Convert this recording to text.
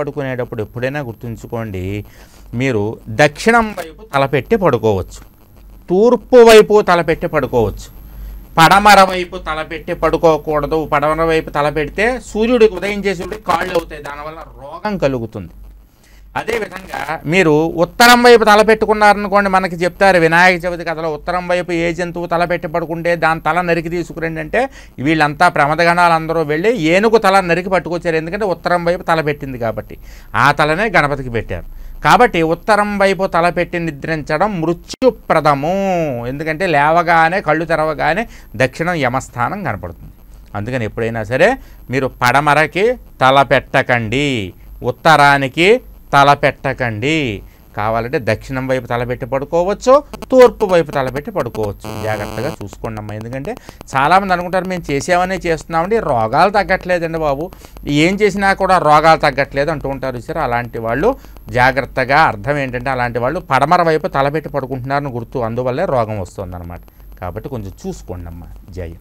పడుకునేటప్పుడు ఎప్పుడైనా గుర్తుంచుకోండి మీరు దక్షిణం వైపు తలపెట్టి పడుకోవచ్చు. తూర్పు వైపు తలపెట్టి పడుకోవచ్చు. పడమర వైపు తలపెట్టి పడుకోకూడదు. పడమర వైపు తలపెడితే సూర్యుడికి ఉదయం చేసేప్పుడు కాళ్ళు అవుతాయి. దానివల్ల రోగం కలుగుతుంది. అదేవిధంగా మీరు ఉత్తరం వైపు తలపెట్టుకున్నారనుకోండి మనకి చెప్తారు వినాయక చవితి కథలో ఉత్తరం వైపు ఏ జంతువు తలపెట్టి పడుకుంటే దాని తల నరికి తీసుకురండి అంటే వీళ్ళంతా ప్రమదగణాలు అందరూ వెళ్ళి ఏనుగు తల నరికి పట్టుకొచ్చారు. ఎందుకంటే ఉత్తరం వైపు తలపెట్టింది కాబట్టి. ఆ తలనే గణపతికి పెట్టారు. కాబట్టి ఉత్తరం వైపు తలపెట్టి నిద్రించడం మృత్యుప్రదము. ఎందుకంటే లేవగానే కళ్ళు తెరవగానే దక్షిణం యమస్థానం కనపడుతుంది. అందుకని ఎప్పుడైనా సరే మీరు పడమరకి తల పెట్టకండి. ఉత్తరానికి తల పెట్టకండి కావాలంటే దక్షిణం వైపు తలపెట్టి పడుకోవచ్చు తూర్పు వైపు తలపెట్టి పడుకోవచ్చు. జాగ్రత్తగా చూసుకోండి అమ్మా. ఎందుకంటే చాలామంది అనుకుంటారు మేము చేసామనే చేస్తున్నామండి రోగాలు తగ్గట్లేదండి బాబు. ఏం చేసినా కూడా రోగాలు తగ్గట్లేదు అంటూ ఉంటారు సార్ అలాంటి వాళ్ళు జాగ్రత్తగా అర్థం ఏంటంటే అలాంటి వాళ్ళు పడమర వైపు తలపెట్టి పడుకుంటున్నారని గుర్తు అందువల్లే రోగం వస్తుందన్నమాట. కాబట్టి కొంచెం చూసుకోండి అమ్మా. జయం.